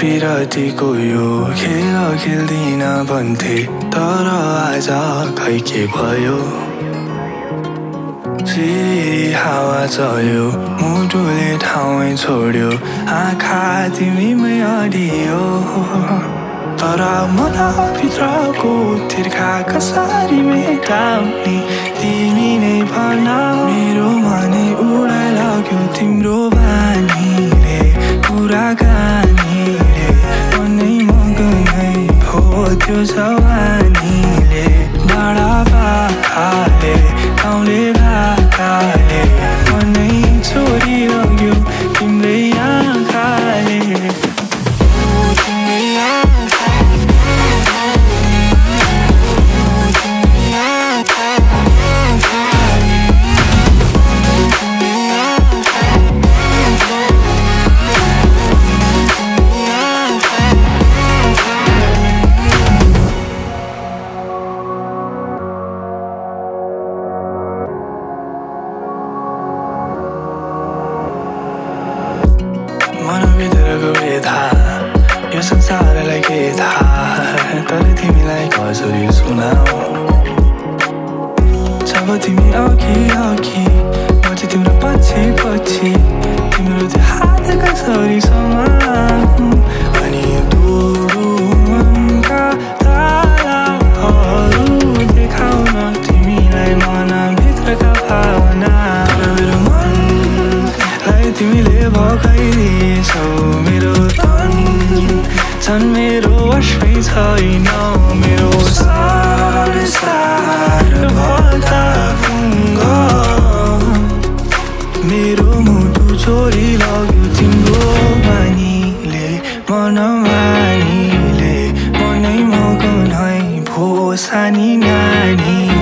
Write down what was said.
पिरतीको यो खेल खेल्दिन भन्थे तर आज खै के भयो हावा चल्यो मुटुले ठाउँ छोड्यो आँखा तिमीमै अडियो तर मलाई भित्रको तिर्खा कसरी मेटाउने तिमी नै भन मेरो मनै उडाइ लाग्यो तिम्रो बानीले कुराकानीले त्यो जवानीले डाँडा पाखाले गाउँले भाकाले यो संसारलाई के थाहा तर तिमीलाई कसरी सुनाऊ जब तिमी अघि अघि म चाहिँ तिम्रो पछि पछि तिम्रो झन् मेरो वशमै छैन मेरो भल्दा मेरो मुटु छोरी लग्यो तिम्रो बानीले मन मानीले मनै मगनै भो सानी पा